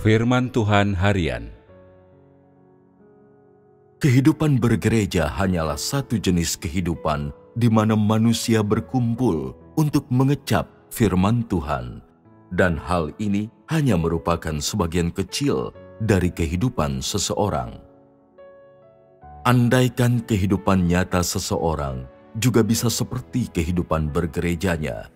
Firman Tuhan Harian Kehidupan bergereja hanyalah satu jenis kehidupan di mana manusia berkumpul untuk mengecap firman Tuhan. Dan hal ini hanya merupakan sebagian kecil dari kehidupan seseorang. Andaikan kehidupan nyata seseorang juga bisa seperti kehidupan bergerejanya,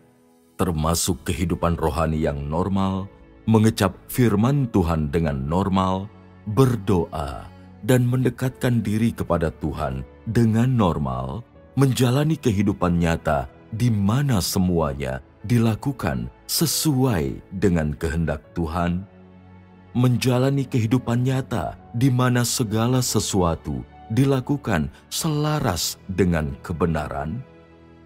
termasuk kehidupan rohani yang normal, mengecap firman Tuhan dengan normal, berdoa, dan mendekatkan diri kepada Tuhan dengan normal, menjalani kehidupan nyata di mana semuanya dilakukan sesuai dengan kehendak Tuhan, menjalani kehidupan nyata di mana segala sesuatu dilakukan selaras dengan kebenaran,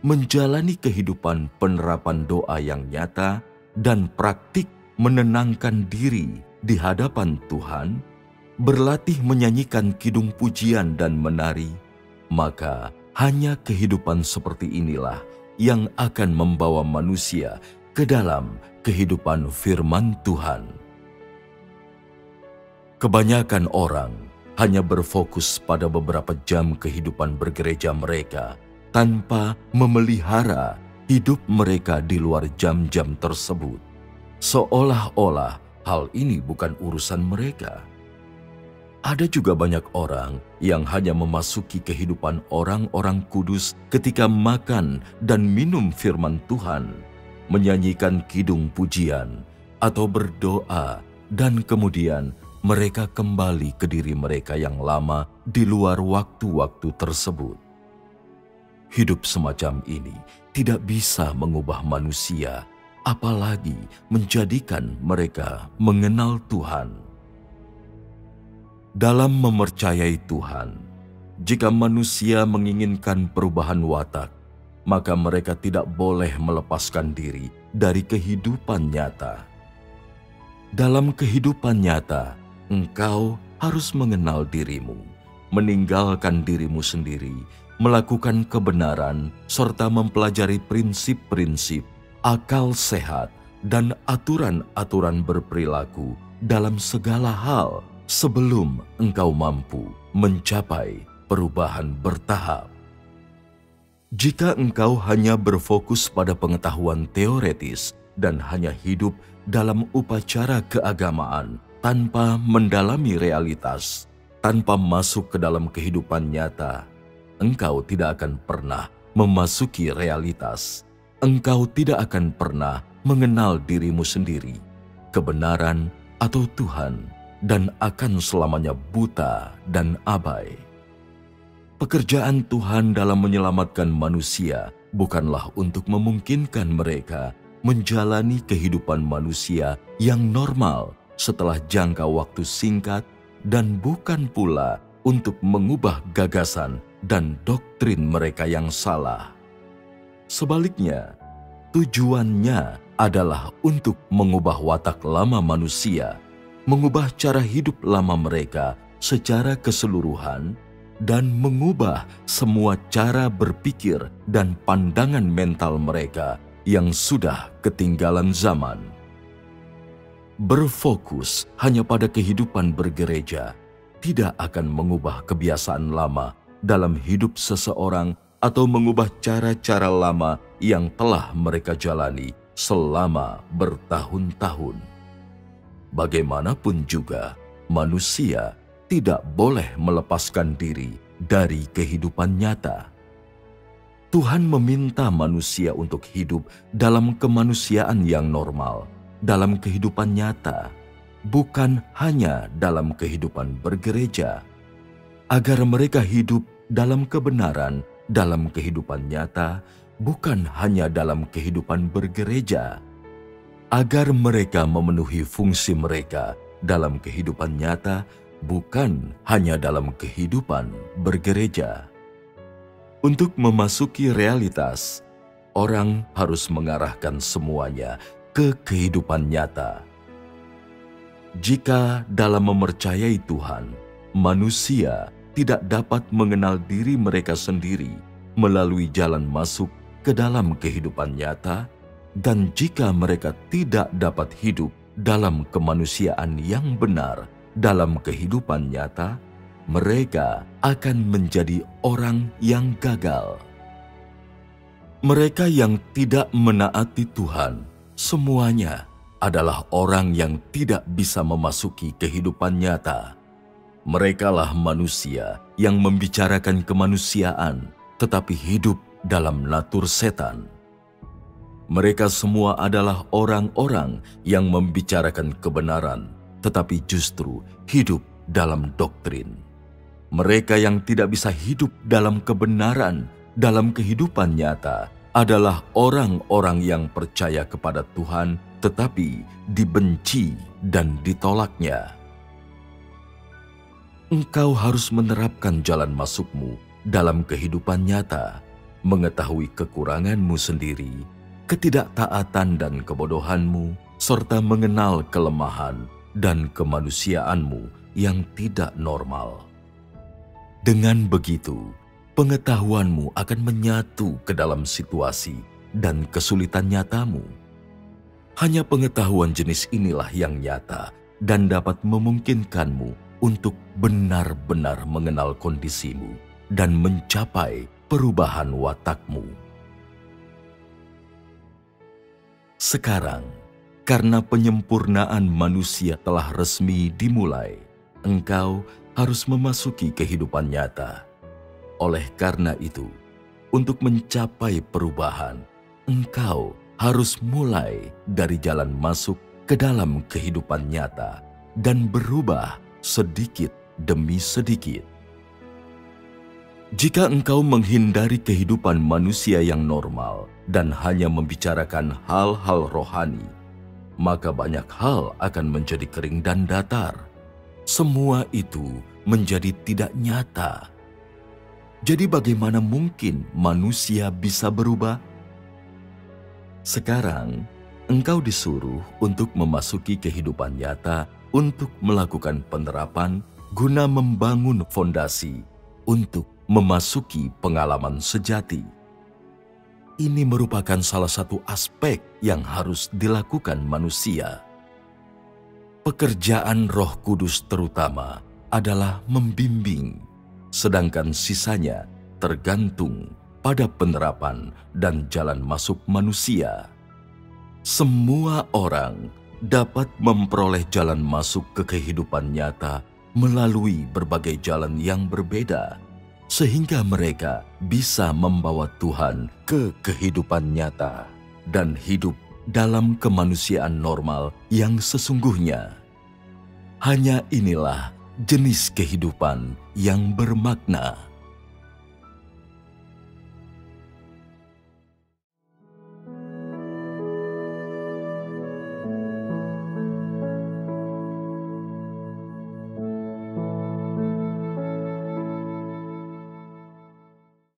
menjalani kehidupan penerapan doa yang nyata dan praktik menenangkan diri di hadapan Tuhan, berlatih menyanyikan kidung pujian dan menari, maka hanya kehidupan seperti inilah yang akan membawa manusia ke dalam kehidupan firman Tuhan. Kebanyakan orang hanya berfokus pada beberapa jam kehidupan bergereja mereka tanpa memelihara hidup mereka di luar jam-jam tersebut seolah-olah hal ini bukan urusan mereka. Ada juga banyak orang yang hanya memasuki kehidupan orang-orang kudus ketika makan dan minum firman Tuhan, menyanyikan kidung pujian, atau berdoa, dan kemudian mereka kembali ke diri mereka yang lama di luar waktu-waktu tersebut. Hidup semacam ini tidak bisa mengubah manusia apalagi menjadikan mereka mengenal Tuhan. Dalam mempercayai Tuhan, jika manusia menginginkan perubahan watak, maka mereka tidak boleh melepaskan diri dari kehidupan nyata. Dalam kehidupan nyata, engkau harus mengenal dirimu, meninggalkan dirimu sendiri, melakukan kebenaran, serta mempelajari prinsip-prinsip akal sehat, dan aturan-aturan berperilaku dalam segala hal sebelum engkau mampu mencapai perubahan bertahap. Jika engkau hanya berfokus pada pengetahuan teoretis dan hanya hidup dalam upacara keagamaan tanpa mendalami realitas, tanpa masuk ke dalam kehidupan nyata, engkau tidak akan pernah memasuki realitas engkau tidak akan pernah mengenal dirimu sendiri, kebenaran atau Tuhan, dan akan selamanya buta dan abai. Pekerjaan Tuhan dalam menyelamatkan manusia bukanlah untuk memungkinkan mereka menjalani kehidupan manusia yang normal setelah jangka waktu singkat dan bukan pula untuk mengubah gagasan dan doktrin mereka yang salah. Sebaliknya, tujuannya adalah untuk mengubah watak lama manusia, mengubah cara hidup lama mereka secara keseluruhan, dan mengubah semua cara berpikir dan pandangan mental mereka yang sudah ketinggalan zaman. Berfokus hanya pada kehidupan bergereja tidak akan mengubah kebiasaan lama dalam hidup seseorang atau mengubah cara-cara lama yang telah mereka jalani selama bertahun-tahun. Bagaimanapun juga, manusia tidak boleh melepaskan diri dari kehidupan nyata. Tuhan meminta manusia untuk hidup dalam kemanusiaan yang normal, dalam kehidupan nyata, bukan hanya dalam kehidupan bergereja, agar mereka hidup dalam kebenaran dalam kehidupan nyata, bukan hanya dalam kehidupan bergereja, agar mereka memenuhi fungsi mereka dalam kehidupan nyata, bukan hanya dalam kehidupan bergereja. Untuk memasuki realitas, orang harus mengarahkan semuanya ke kehidupan nyata. Jika dalam mempercayai Tuhan, manusia tidak dapat mengenal diri mereka sendiri melalui jalan masuk ke dalam kehidupan nyata, dan jika mereka tidak dapat hidup dalam kemanusiaan yang benar dalam kehidupan nyata, mereka akan menjadi orang yang gagal. Mereka yang tidak menaati Tuhan, semuanya adalah orang yang tidak bisa memasuki kehidupan nyata. Merekalah manusia yang membicarakan kemanusiaan, tetapi hidup dalam natur setan. Mereka semua adalah orang-orang yang membicarakan kebenaran, tetapi justru hidup dalam doktrin. Mereka yang tidak bisa hidup dalam kebenaran dalam kehidupan nyata adalah orang-orang yang percaya kepada Tuhan, tetapi dibenci dan ditolaknya. Engkau harus menerapkan jalan masukmu dalam kehidupan nyata, mengetahui kekuranganmu sendiri ketidaktaatan dan kebodohanmu, serta mengenal kelemahan dan kemanusiaanmu yang tidak normal. Dengan begitu, pengetahuanmu akan menyatu ke dalam situasi dan kesulitan nyatamu. Hanya pengetahuan jenis inilah yang nyata dan dapat memungkinkanmu untuk benar-benar mengenal kondisimu dan mencapai perubahan watakmu. Sekarang, karena penyempurnaan manusia telah resmi dimulai, engkau harus memasuki kehidupan nyata. Oleh karena itu, untuk mencapai perubahan, engkau harus mulai dari jalan masuk ke dalam kehidupan nyata dan berubah sedikit demi sedikit. Jika engkau menghindari kehidupan manusia yang normal dan hanya membicarakan hal-hal rohani, maka banyak hal akan menjadi kering dan datar. Semua itu menjadi tidak nyata. Jadi, bagaimana mungkin manusia bisa berubah? Sekarang, engkau disuruh untuk memasuki kehidupan nyata untuk melakukan penerapan guna membangun fondasi untuk memasuki pengalaman sejati. Ini merupakan salah satu aspek yang harus dilakukan manusia. Pekerjaan Roh Kudus, terutama, adalah membimbing, sedangkan sisanya tergantung pada penerapan dan jalan masuk manusia. Semua orang dapat memperoleh jalan masuk ke kehidupan nyata melalui berbagai jalan yang berbeda sehingga mereka bisa membawa Tuhan ke kehidupan nyata dan hidup dalam kemanusiaan normal yang sesungguhnya. Hanya inilah jenis kehidupan yang bermakna.